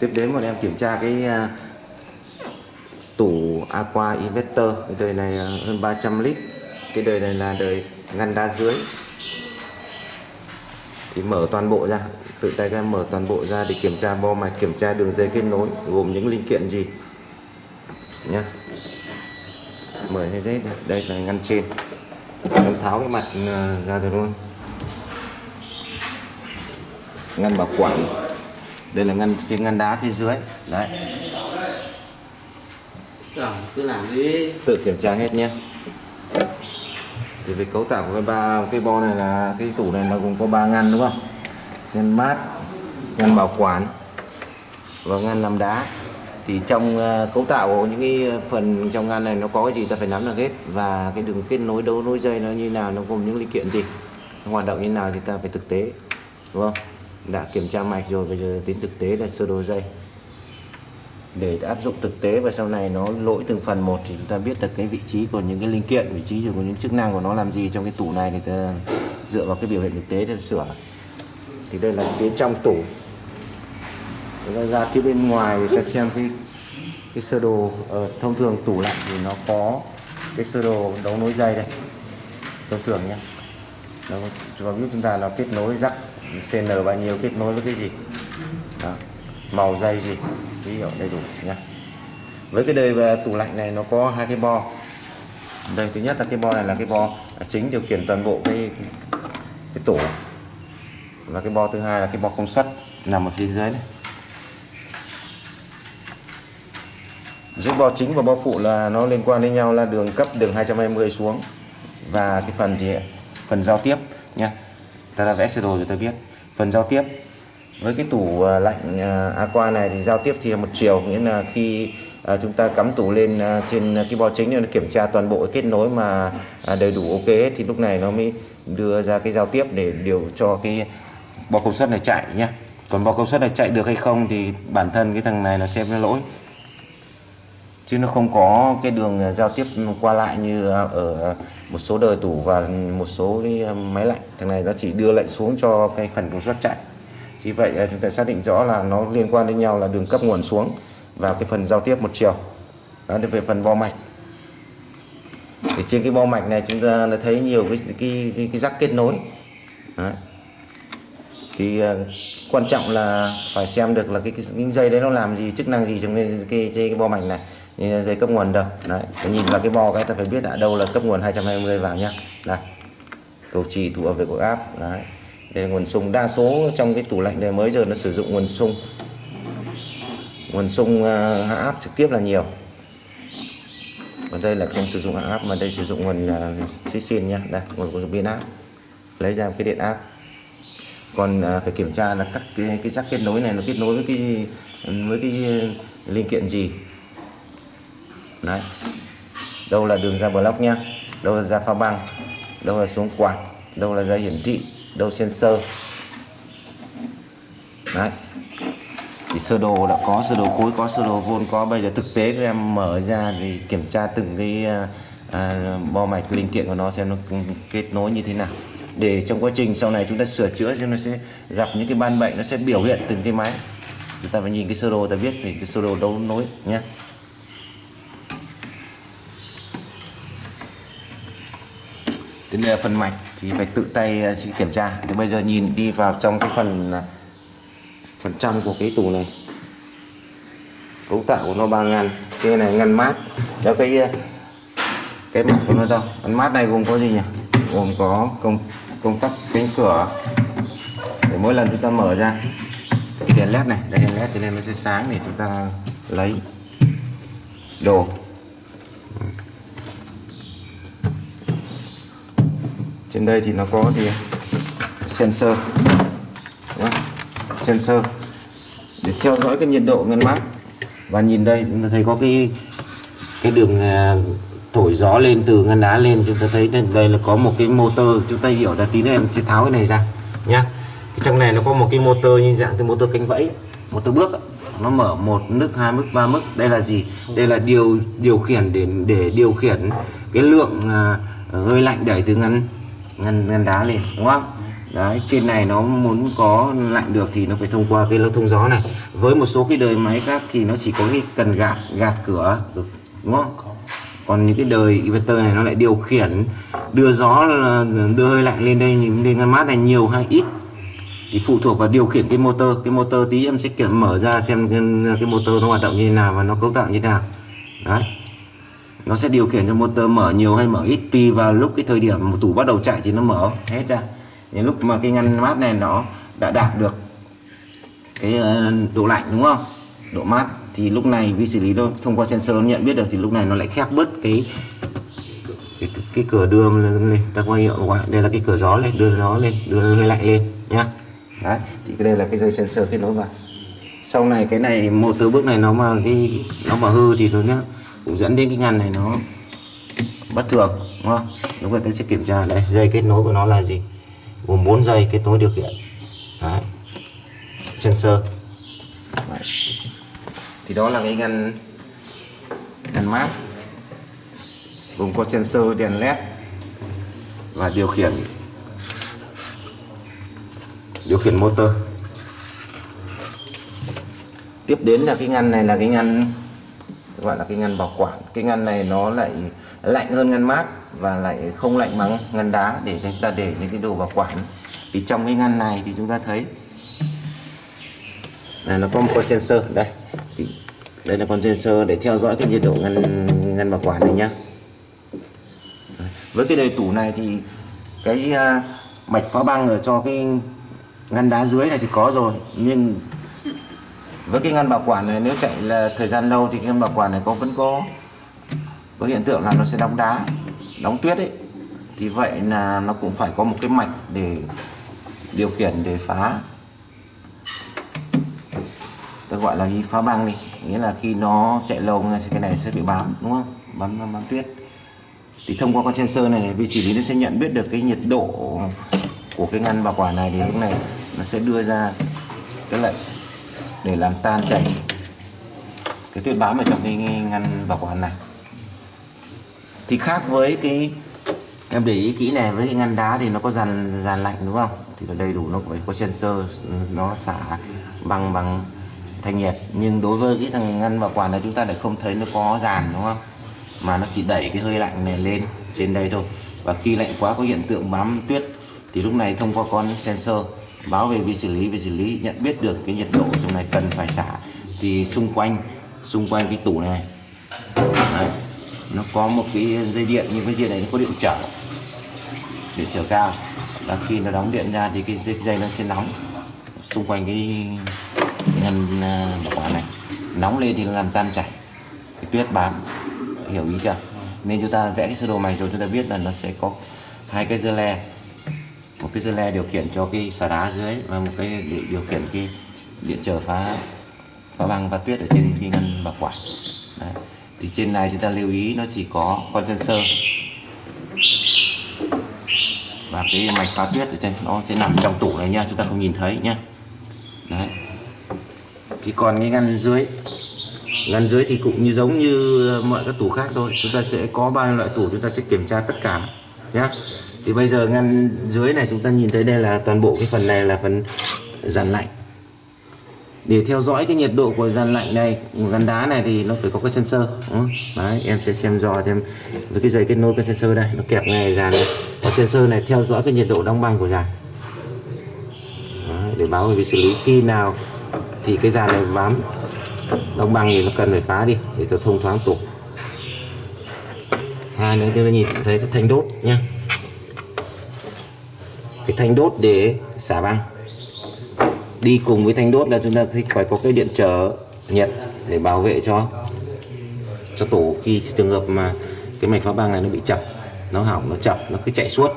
tiếp đến bọn em kiểm tra cái à, tủ Aqua Investor cái đời này hơn 300 lít. Cái đời này là đời ngăn đá dưới. Thì mở toàn bộ ra. Tự tay các em mở toàn bộ ra để kiểm tra bo mạch, kiểm tra đường dây kết nối, gồm những linh kiện gì. Nhá. Mở hết đấy đây là ngăn trên. Em tháo cái mặt à, ra rồi luôn. Ngăn bảo quản đây là ngăn phía ngăn đá phía dưới. Đấy. Rồi, cứ làm đi. Tự kiểm tra hết nhé. Thì về cấu tạo của cái ba cái bo này là cái tủ này nó cũng có ba ngăn đúng không? Ngăn mát ngăn bảo quản và ngăn làm đá. Thì trong ờ, cấu tạo của những cái phần trong ngăn này nó có cái gì ta phải nắm được hết. Và cái đường kết nối đấu nối dây nó như nào nó gồm những linh kiện gì nó hoạt động như nào thì ta phải thực tế đúng không đã kiểm tra mạch rồi, bây giờ tính thực tế là sơ đồ dây. Để áp dụng thực tế và sau này nó lỗi từng phần một thì chúng ta biết được cái vị trí của những cái linh kiện, vị trí của những chức năng của nó làm gì trong cái tủ này thì ta dựa vào cái biểu hiện thực tế để sửa. Thì đây là phía trong tủ. Chúng ta ra phía bên ngoài thì ta xem cái cái sơ đồ ở thông thường tủ lạnh thì nó có cái sơ đồ đấu nối dây đây. Thông thường nhé. Nó cho biết chúng ta nó kết nối rắc CN bao nhiêu, kết nối với cái gì? Đó. màu dây gì? Ký hiệu đầy đủ nhé với cái đời về tủ lạnh này nó có hai cái bo. Đây, thứ nhất là cái bo này là cái bo chính điều khiển toàn bộ cái cái tủ. Và cái bo thứ hai là cái bo công suất nằm ở phía dưới này. Giữa bo chính và bo phụ là nó liên quan đến nhau là đường cấp đường 220 xuống và cái phần gì ạ? phần giao tiếp nha ta đã vẽ sơ đồ rồi ta biết. Phần giao tiếp. Với cái tủ à, lạnh à, aqua này thì giao tiếp thì là một chiều. Nghĩa là khi à, chúng ta cắm tủ lên à, trên cái bo chính này nó kiểm tra toàn bộ cái kết nối mà à, đầy đủ ok hết thì lúc này nó mới đưa ra cái giao tiếp để điều cho cái bo công suất này chạy nhé còn bo công suất này chạy được hay không thì bản thân cái thằng này nó xem nó lỗi. Chứ nó không có cái đường à, giao tiếp qua lại như ở một số đời tủ và một số cái um, máy lạnh. Thằng này nó chỉ đưa lệnh xuống cho cái phần công suất chạy. Vì vậy à, chúng ta xác định rõ là nó liên quan đến nhau là đường cấp nguồn xuống và cái phần giao tiếp một chiều. Đó về phần bo mạch. Thì trên cái bo mạch này chúng ta đã thấy nhiều cái cái cái, cái rắc kết nối. Đó. thì uh, quan trọng là phải xem được là cái, cái, cái dây đấy nó làm gì chức năng gì trong cái cái, cái, cái bo mạch này dây cấp nguồn đâu. Đấy cái nhìn vào cái bo cái ta phải biết là đâu là cấp nguồn 220 vào nhá. Này cầu trì tụ về của áp. Đấy đây là nguồn sung. Đa số trong cái tủ lạnh này mới giờ nó sử dụng nguồn sung. Nguồn sung à, hạ áp trực tiếp là nhiều. Còn đây là không sử dụng hạ áp mà đây sử dụng nguồn uh, xi xin nhá. Đây nguồn của biến áp. Lấy ra một cái điện áp. Còn à, phải kiểm tra là các cái, cái rắc kết nối này nó kết nối với cái với cái linh kiện gì đấy. Đâu là đường ra block nhá đâu là ra pha băng đâu là xuống quạt đâu là ra hiển thị đâu sensor đấy. Thì sơ đồ đã có sơ đồ khối có sơ đồ vôn có. Bây giờ thực tế các em mở ra thì kiểm tra từng cái à, à, bo mạch linh kiện của nó xem nó kết nối như thế nào. Để trong quá trình sau này chúng ta sửa chữa cho nó sẽ gặp những cái ban bệnh nó sẽ biểu hiện từng cái máy. Chúng ta phải nhìn cái sơ đồ ta viết thì cái sơ đồ đấu nối nhé Đến ờ, phần mạch thì phải tự tay à, kiểm tra. Thì bây giờ nhìn đi vào trong cái phần ờ, phần trong của cái tủ này. Cấu tạo của nó ba ngăn. Cái này ngăn mát. Cho cái cái mặt của nó đâu? Ngăn mát này gồm có gì nhỉ? Gồm có công công tắc cánh cửa. Để mỗi lần chúng ta mở ra đèn led này, đây đèn led thì nên nó sẽ sáng để chúng ta lấy đồ trên đây thì nó có gì? Sensor. Đó. sensor. Để theo dõi cái nhiệt độ ngăn mát. Và nhìn đây chúng ta thấy có cái cái đường à, thổi gió lên từ ngăn đá lên. Chúng ta thấy đây, là có một cái motor. Chúng ta hiểu là tí nữa em sẽ tháo cái này ra. Nhá. Cái trong này nó có một cái motor như dạng cái motor cánh vẫy motor bước nó mở một mức hai mức ba mức. Đây là gì? Đây là điều điều khiển để để điều khiển cái lượng à, hơi lạnh đẩy từ ngăn ngăn ngăn đá lên đúng không? Đấy trên này nó muốn có lạnh được thì nó phải thông qua cái lỗ thông gió này. Với một số cái đời máy khác thì nó chỉ có cái cần gạt gạt cửa được đúng không? Còn những cái đời inverter này nó lại điều khiển đưa gió ờ, đưa hơi lạnh lên đây lên ngăn mát này nhiều hay ít thì phụ thuộc vào điều khiển cái motor. Cái motor tí em sẽ kiểm mở ra xem cái, cái motor nó hoạt động như thế nào và nó cấu tạo như thế nào. Đấy nó sẽ điều khiển cho motor mở nhiều hay mở ít tùy vào lúc cái thời điểm một tủ bắt đầu chạy thì nó mở hết ra. Đến lúc mà cái ngăn mát này nó đã đạt được cái ờ, độ lạnh đúng không? Độ mát thì lúc này vi xử lý nó thông qua sensor nó nhận biết được thì lúc này nó lại khép bớt cái cái, cái, cái cửa đưa lên, lên. Ta qua hiệu quả đây là cái cửa gió lên đưa gió lên đưa hơi lạnh lên nhá. Đấy thì cái đây là cái dây sensor kết nối vào. Sau này cái này một từ bước này nó mà cái nó mà hư thì nó nhá cũng dẫn đến cái ngăn này nó bất thường, đúng không? Lúc này ta sẽ kiểm tra đây dây kết nối của nó là gì. Gồm 4 dây kết nối điều khiển. Đấy. Sensor. Đấy. thì đó là cái ngăn ngăn mát. Gồm có sensor, đèn led và điều khiển điều khiển motor. Tiếp đến là cái ngăn này là cái ngăn gọi là cái ngăn bảo quản. Cái ngăn này nó lại lạnh hơn ngăn mát và lại không lạnh bằng ngăn đá để chúng ta để những cái đồ bảo quản. Thì trong cái ngăn này thì chúng ta thấy là nó có một con sensor đây. Thì đây là con sensor để theo dõi cái nhiệt độ ngăn ngăn bảo quản này nhá. Với cái đầy tủ này thì cái uh, mạch phá băng ở cho cái ngăn đá dưới này thì có rồi nhưng với cái ngăn bảo quản này nếu chạy là thời gian lâu thì cái ngăn bảo quản này có vẫn có có hiện tượng là nó sẽ đóng đá đóng tuyết ấy. Thì vậy là nó cũng phải có một cái mạch để điều khiển để phá. Ta gọi là phá băng đi nghĩa là khi nó chạy lâu thì cái này sẽ bị bám đúng không? Bám bám, bám tuyết. Thì thông qua con sensor này vi xử lý nó sẽ nhận biết được cái nhiệt độ của cái ngăn bảo quản này thì lúc này nó sẽ đưa ra cái lệnh để làm tan chảy cái tuyết bám ở trong cái ngăn bảo quản này. Thì khác với cái, em để ý kỹ này, với cái ngăn đá thì nó có dàn dàn lạnh đúng không? Thì nó đầy đủ, nó phải có sensor, nó xả bằng bằng thanh nhiệt. Nhưng đối với cái thằng ngăn bảo quản này chúng ta lại không thấy nó có dàn đúng không? Mà nó chỉ đẩy cái hơi lạnh này lên trên đây thôi. Và khi lạnh quá, có hiện tượng bám tuyết, thì lúc này thông qua con sensor báo về vi xử lý vi xử lý nhận biết được cái nhiệt độ trong này cần phải xả thì xung quanh xung quanh cái tủ này. Đấy, nó có một cái dây điện như cái dây này nó có điện trở điện trở cao. Và khi nó đóng điện ra thì cái dây, dây nó sẽ nóng xung quanh cái, ngăn à, bảo quản này. Nóng lên thì nó làm tan chảy cái tuyết bám hiểu ý chưa? Nên chúng ta vẽ cái sơ đồ này rồi chúng ta biết là nó sẽ có hai cái dơ le một cái dây le điều khiển cho cái xà đá dưới và một cái điều khiển cái điện trở phá phá băng và tuyết ở trên cái ngăn bảo quản Đấy. thì trên này chúng ta lưu ý nó chỉ có con sensor và cái mạch phá tuyết ở trên, nó sẽ nằm trong tủ này nha, chúng ta không nhìn thấy nhá Đấy. thì còn cái ngăn dưới ngăn dưới thì cũng như giống như mọi các tủ khác thôi, chúng ta sẽ có ba loại tủ chúng ta sẽ kiểm tra tất cả nhá. Thì bây giờ ngăn dưới này chúng ta nhìn thấy đây là toàn bộ cái phần này là phần dàn lạnh. Để theo dõi cái nhiệt độ của dàn lạnh này ngăn đá này thì nó phải có cái sensor đúng không? đấy em sẽ xem dò thêm với cái dây kết nối cái sensor đây. Nó kẹp ngay dàn này. Và sensor này theo dõi cái nhiệt độ đóng băng của dàn. Đấy, để báo về xử lý. Khi nào thì cái dàn này bám đóng băng thì nó cần phải phá đi để cho thông thoáng tục hai nữa, chúng ta nhìn thấy cái thanh đốt nhá. Cái thanh đốt để xả băng. Đi cùng với thanh đốt là chúng ta phải có cái điện trở nhiệt để bảo vệ cho cho tủ khi trường hợp mà cái mạch phá băng này nó bị chập, nó hỏng, nó chập, nó cứ chạy suốt,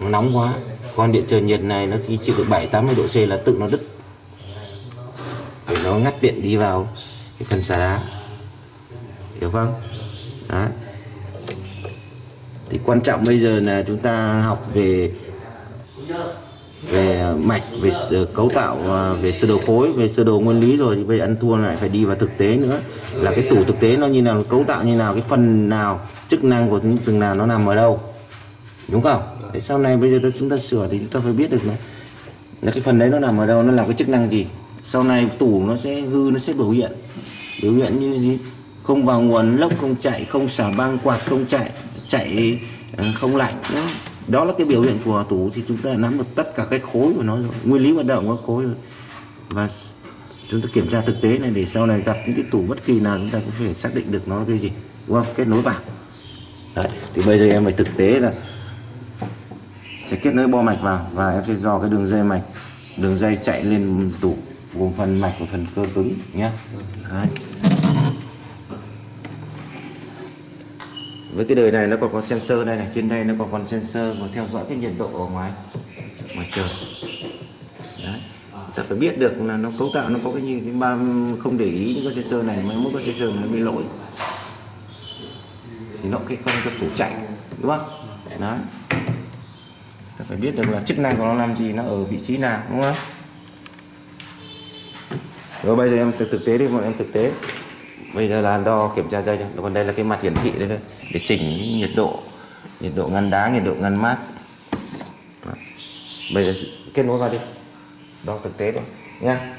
nó nóng quá. Con điện trở nhiệt này nó khi chịu được 7 80 độ C là tự nó đứt. Để nó ngắt điện đi vào cái phần xà đá. Hiểu không? Đó quan trọng bây giờ là chúng ta học về về mạch, về cấu tạo à, về sơ đồ khối, về sơ đồ nguyên lý rồi thì bây giờ ăn thua lại phải đi vào thực tế nữa. Là cái tủ thực tế nó như nào, cấu tạo như nào, cái phần nào, chức năng của từng nào nó nằm ở đâu. Đúng không? Thế sau này bây giờ chúng ta sửa thì chúng ta phải biết được nó là cái phần đấy nó nằm ở đâu, nó làm cái chức năng gì. Sau này tủ nó sẽ hư, nó sẽ biểu hiện. Biểu hiện như gì? Không vào nguồn, lốc không chạy, không xả băng, quạt không chạy chạy ờ, không lạnh đó. đó là cái biểu hiện của tủ thì chúng ta nắm được tất cả cái khối của nó rồi nguyên lý hoạt động của khối rồi và chúng ta kiểm tra thực tế này để sau này gặp những cái tủ bất kỳ nào chúng ta cũng phải xác định được nó là cái gì, đúng không kết nối vào Đấy. thì bây giờ em phải thực tế là sẽ kết nối bo mạch vào và em sẽ dò cái đường dây mạch, đường dây chạy lên tủ gồm phần mạch và phần cơ cứng nhé Đấy. Với cái đời này nó còn có sensor đây này trên đây nó còn còn sensor và theo dõi cái nhiệt độ ở ngoài ngoài trời. Đấy. ta phải biết được là nó cấu tạo nó có cái như cái ba không để ý những cái sensor này mới mỗi cái sensor nó bị lỗi. Thì nó cái không cho tủ chạy đúng không? Đấy. Ta phải biết được là chức năng của nó làm gì nó ở vị trí nào đúng không? Rồi bây giờ em thực, thực tế đi bọn em thực tế bây giờ là đo kiểm tra dây cho. Còn đây là cái mặt hiển thị đây, đây. Để chỉnh nhiệt độ nhiệt độ ngăn đá nhiệt độ ngăn mát. Bây giờ kết nối vào đi. Đo thực tế thôi. Nha.